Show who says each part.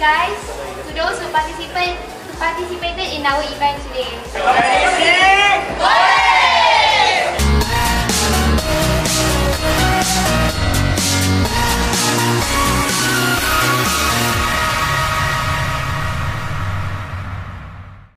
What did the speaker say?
Speaker 1: guys to those who participate participated in our event today. Okay. Okay.